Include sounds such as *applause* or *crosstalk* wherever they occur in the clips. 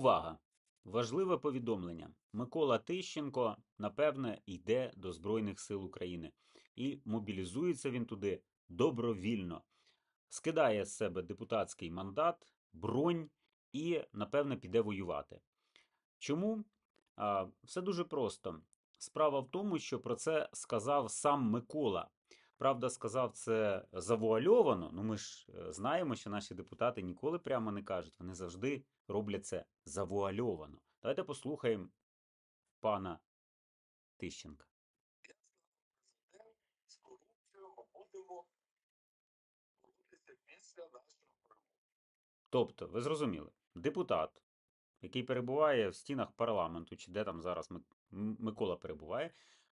Увага! Важливе повідомлення. Микола Тищенко, напевне, йде до Збройних сил України. І мобілізується він туди добровільно. Скидає з себе депутатський мандат, бронь і, напевне, піде воювати. Чому? Все дуже просто. Справа в тому, що про це сказав сам Микола. Правда, сказав це завуальовано. Ну ми ж е, знаємо, що наші депутати ніколи прямо не кажуть, вони завжди роблять це завуальовано. Давайте послухаємо пана Тищенка. з корупцією ми будемо боротися нашої перемоги. Тобто, ви зрозуміли, депутат, який перебуває в стінах парламенту, чи де там зараз Микола перебуває,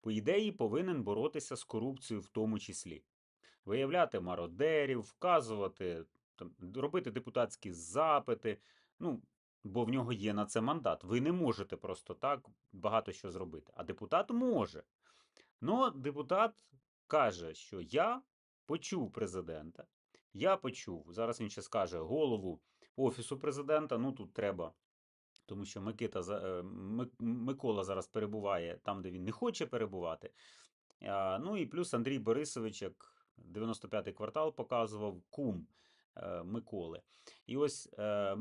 по ідеї повинен боротися з корупцією в тому числі. Виявляти мародерів, вказувати, там, робити депутатські запити. Ну, бо в нього є на це мандат. Ви не можете просто так багато що зробити. А депутат може. Ну, депутат каже, що я почув президента, я почув, зараз він ще скаже голову Офісу президента. Ну тут треба, тому що Микита, е, Ми- Микола зараз перебуває там, де він не хоче перебувати. Ну і плюс Андрій Борисович, як 95-й квартал показував кум е, Миколи. І ось е,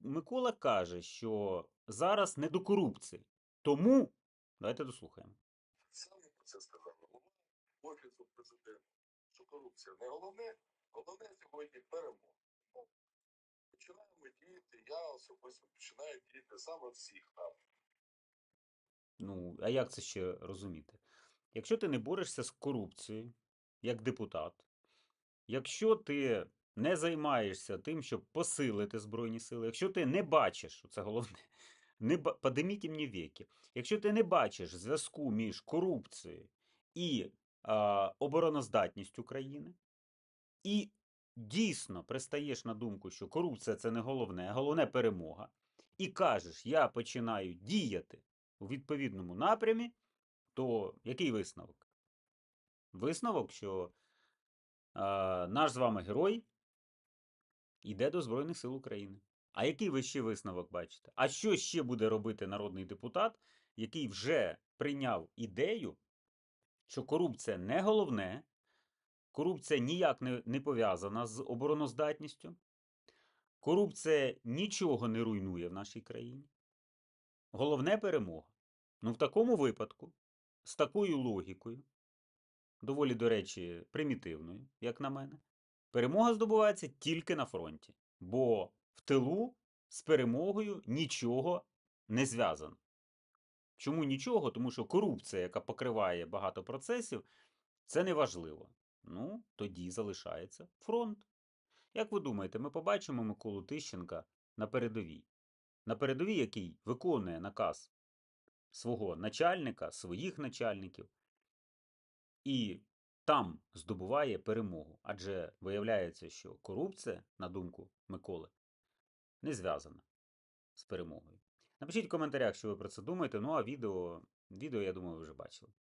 Микола каже, що зараз не до корупції. Тому давайте дослухаємо. Саме про це сказав офісу президента, що корупція не головне, головне сьогодні перемога. Діяти, я особисто починаю діяти саме всіх там. Ну, а як це ще розуміти? Якщо ти не борешся з корупцією, як депутат, якщо ти не займаєшся тим, щоб посилити Збройні сили, якщо ти не бачиш, це головне, *laughs* не подиміть мені віки, якщо ти не бачиш зв'язку між корупцією і а, обороноздатністю країни, і дійсно пристаєш на думку, що корупція це не головне, а головне перемога, і кажеш, я починаю діяти у відповідному напрямі, то який висновок? Висновок, що е, наш з вами герой йде до Збройних сил України. А який ви ще висновок бачите? А що ще буде робити народний депутат, який вже прийняв ідею, що корупція не головне, корупція ніяк не, не пов'язана з обороноздатністю, корупція нічого не руйнує в нашій країні. Головне перемога. Ну, в такому випадку, з такою логікою, доволі, до речі, примітивною, як на мене, перемога здобувається тільки на фронті, бо в тилу з перемогою нічого не зв'язано. Чому нічого? Тому що корупція, яка покриває багато процесів, це не важливо. Ну, тоді залишається фронт. Як ви думаєте, ми побачимо Миколу Тищенка на передовій? На передовій, який виконує наказ свого начальника, своїх начальників, і там здобуває перемогу. Адже виявляється, що корупція, на думку Миколи, не зв'язана з перемогою. Напишіть в коментарях, що ви про це думаєте. Ну а відео, відео я думаю, ви вже бачили.